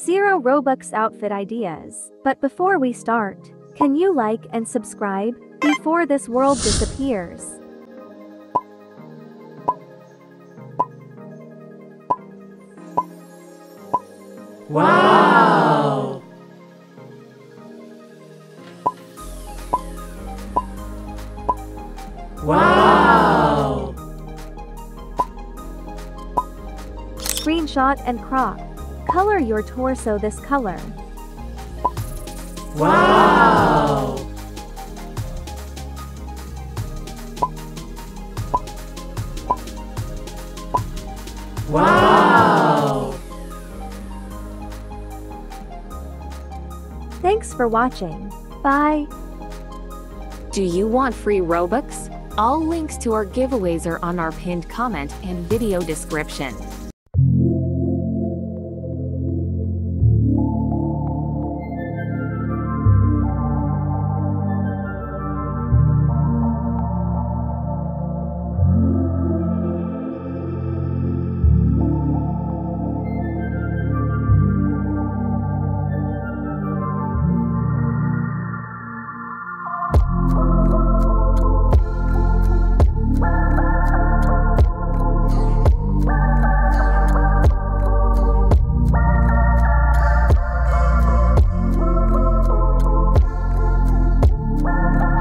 Zero Robux outfit ideas. But before we start, can you like and subscribe before this world disappears? Wow! Wow! Screenshot and crop. Color your torso this color. Wow! Wow! Thanks for watching. Bye. Do you want free Robux? All links to our giveaways are on our pinned comment and video description. Bye.